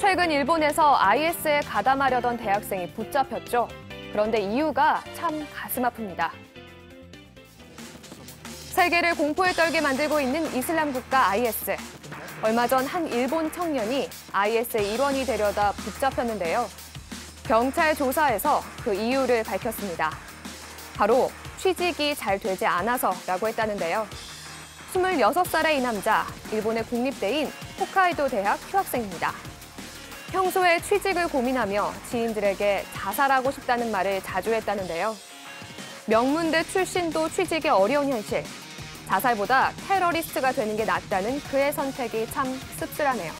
최근 일본에서 IS에 가담하려던 대학생이 붙잡혔죠. 그런데 이유가 참 가슴 아픕니다. 세계를 공포에 떨게 만들고 있는 이슬람 국가 IS. 얼마 전 한 일본 청년이 IS의 일원이 되려다 붙잡혔는데요. 경찰 조사에서 그 이유를 밝혔습니다. 바로 취직이 잘 되지 않아서라고 했다는데요. 26살의 이 남자, 일본의 국립대인 홋카이도 대학 휴학생입니다. 평소에 취직을 고민하며 지인들에게 자살하고 싶다는 말을 자주 했다는데요. 명문대 출신도 취직이 어려운 현실. 자살보다 테러리스트가 되는 게 낫다는 그의 선택이 참 씁쓸하네요.